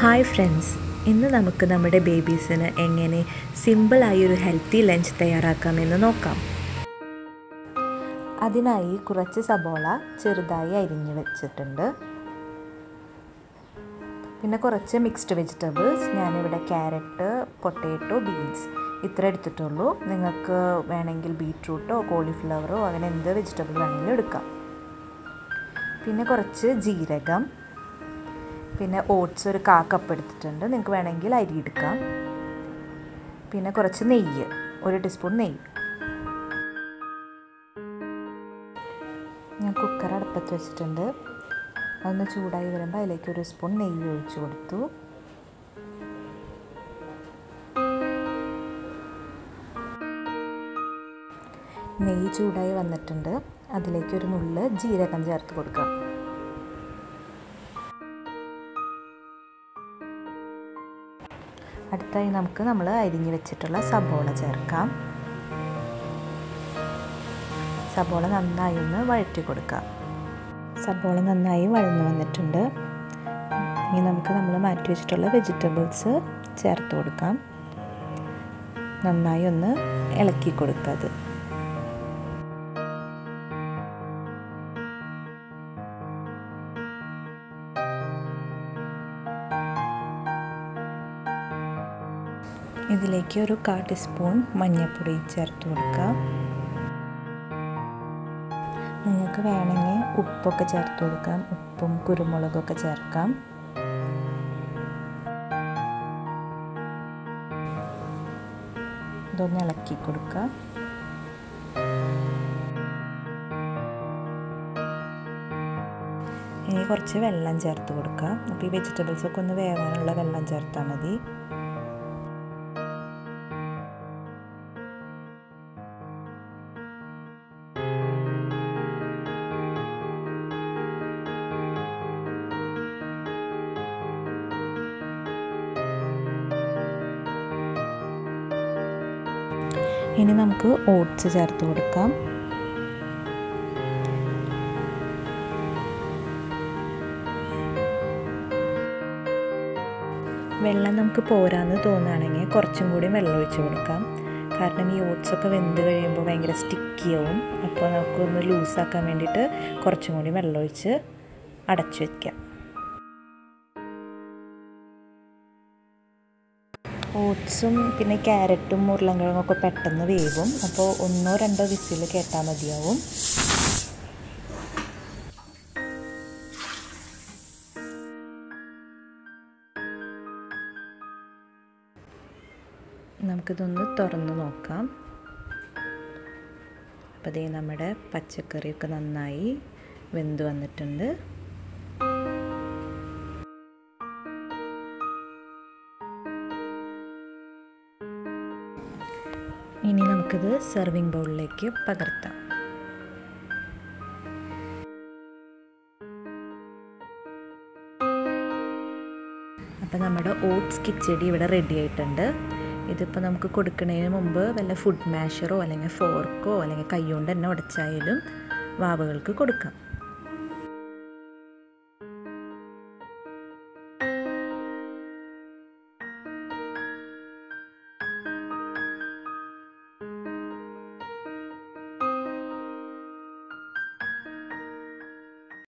Hi friends ഇന്ന് നമുക്ക് നമ്മുടെ ബേബീസിന് എങ്ങനെ സിമ്പിളായി ഒരു ഹെൽത്തി ലഞ്ച് തയ്യാറാക്കാമെന്ന് നോക്കാം. അതിനായി കുറച്ച് സബോള ചെറുതായി അരിഞ്ഞു വെച്ചിട്ടുണ്ട്. പിന്നെ കുറച്ച് മിക്സ്ഡ് വെജിറ്റബിൾസ് ഞാനിവിടെ ക്യാരറ്റ് പൊട്ടേറ്റോ ബീൻസ് ഇത്ര എടുത്തിട്ടുള്ളൂ. നിങ്ങൾക്ക് വേണമെങ്കിൽ ബീട്രൂട്ടോ കോളിഫ്ലവറോ അങ്ങനെ എന്ത് വെജിറ്റബിൾ വേണമെങ്കിലും എടുക്കാം. പിന്നെ കുറച്ച് ജീരകം പിന്നെ ഓട്സ് ഒരു കാ കപ്പ് എടുത്തിട്ടുണ്ട്. നിങ്ങൾക്ക് വേണമെങ്കിൽ അരി എടുക്കാം. പിന്നെ കുറച്ച് നെയ്യ് ഒരു ടീസ്പൂൺ നെയ്യ്. ഞാൻ കുക്കർ അടുപ്പത്ത് വെച്ചിട്ടുണ്ട്. അതൊന്ന് ചൂടായി വരുമ്പോൾ അതിലേക്ക് ഒരു സ്പൂൺ നെയ്യ് ഒഴിച്ച് കൊടുത്തു. നെയ്യ് ചൂടായി വന്നിട്ടുണ്ട്. അതിലേക്ക് ഒരു നുള്ള് ജീരകം ചേർത്ത് കൊടുക്കാം. അടുത്തായി നമുക്ക് നമ്മൾ അരിഞ്ഞു വെച്ചിട്ടുള്ള സബോള ചേർക്കാം. സബോള നന്നായി ഒന്ന് വഴറ്റി കൊടുക്കാം. സബോള നന്നായി വഴന്നു വന്നിട്ടുണ്ട്. ഇനി നമുക്ക് നമ്മൾ മാറ്റി വെച്ചിട്ടുള്ള വെജിറ്റബിൾസ് ചേർത്ത് കൊടുക്കാം. നന്നായി ഒന്ന് ഇളക്കി കൊടുക്കുക ഇതിലേക്ക് ഒരു കാ ടീസ്പൂൺ മഞ്ഞൾപ്പൊടി ചേർത്ത് കൊടുക്കുക. നിങ്ങൾക്ക് വേണമെങ്കിൽ ഉപ്പൊക്കെ ചേർത്ത് കൊടുക്കാം. ഉപ്പും കുരുമുളകൊക്കെ ചേർക്കാം. ഇതൊന്ന് ഇളക്കി കൊടുക്കുക. ഇനി കുറച്ച് വെള്ളം ചേർത്ത് കൊടുക്കുക. അപ്പോൾ ഈ വെജിറ്റബിൾസൊക്കെ ഒന്ന് വേവാനുള്ള വെള്ളം ചേർത്താൽ മതി. ഇനി നമുക്ക് ഓട്സ് ചേർത്ത് കൊടുക്കാം. വെള്ളം നമുക്ക് പോരാന്ന് തോന്നുകയാണെങ്കിൽ കുറച്ചും കൂടി വെള്ളം ഒഴിച്ച് കൊടുക്കാം. കാരണം ഈ ഓട്സൊക്കെ വെന്ത് കഴിയുമ്പോൾ ഭയങ്കര സ്റ്റിക്കിയാവും അപ്പോൾ നമുക്കൊന്ന് ലൂസാക്കാൻ വേണ്ടിയിട്ട് കുറച്ചും കൂടി വെള്ളം ഒഴിച്ച് അടച്ചു വയ്ക്കാം ഓട്സും പിന്നെ ക്യാരറ്റും ഉരുളങ്കിഴങ്ങും ഒക്കെ പെട്ടെന്ന് വേവും. അപ്പോൾ ഒന്നോ രണ്ടോ വിസിൽ കേട്ടാൽ മതിയാവും. നമുക്കിതൊന്ന് തുറന്ന് നോക്കാം. അപ്പോൾ ദേ നമ്മുടെ പച്ചക്കറിയൊക്കെ നന്നായി വെന്ത് വന്നിട്ടുണ്ട്. ഇനി നമുക്കിത് സെർവിങ് ബൗളിലേക്ക് പകർത്താം. അപ്പോൾ നമ്മുടെ ഓട്സ് കിച്ചടി ഇവിടെ റെഡി ആയിട്ടുണ്ട്. ഇതിപ്പോൾ നമുക്ക് കൊടുക്കുന്നതിന് മുമ്പ് വല്ല ഫുഡ് മാഷറോ അല്ലെങ്കിൽ ഫോർക്കോ അല്ലെങ്കിൽ കൈ കൊണ്ട് തന്നെ ഉടച്ചായാലും വാവകൾക്ക് കൊടുക്കാം.